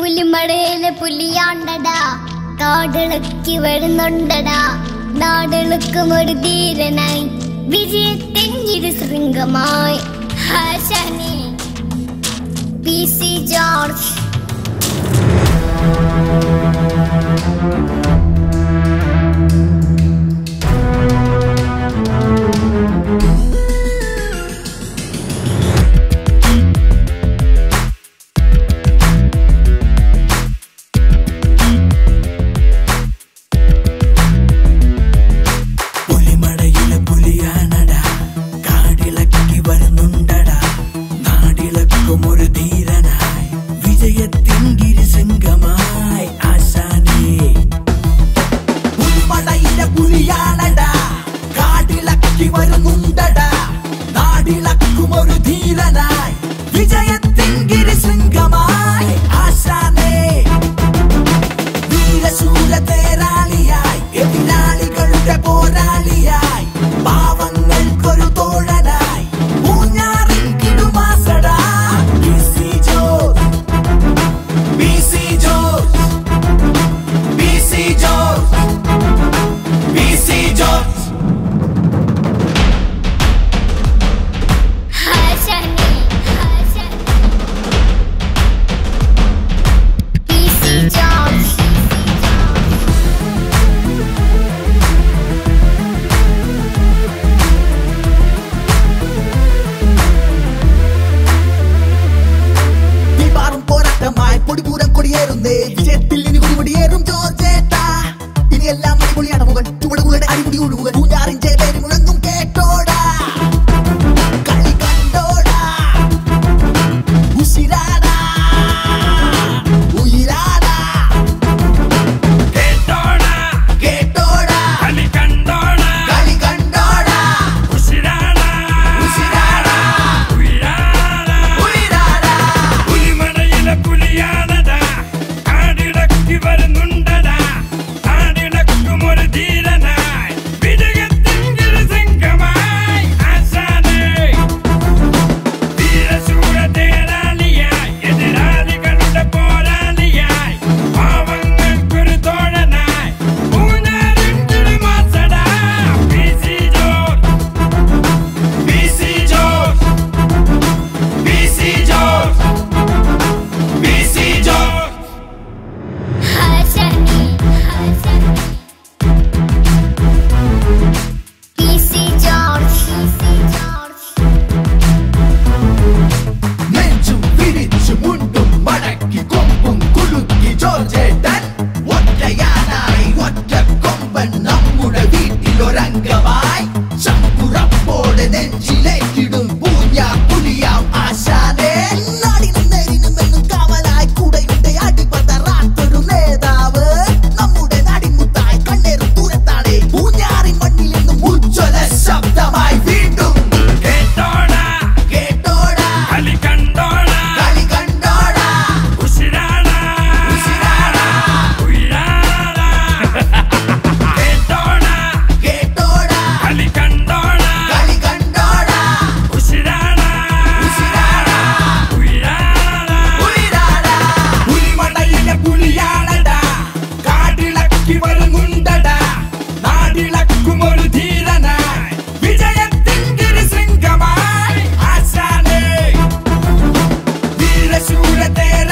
പുലിമടയിലെ പുലിയാണ്ടടാ. കാടിളക്ക് വരുന്നുണ്ടടാ. നാടിളക്കും ഒരു ധീരനായി. വിജയത്തിൻ ഇരു ശൃംഗമായി. ഹാഷനി പി. സി. ജോർജ്. അടയിലെ പുലിയാണടാ കാട്ടിലെ കട്ടി വരുന്നുണ്ടടാ carretera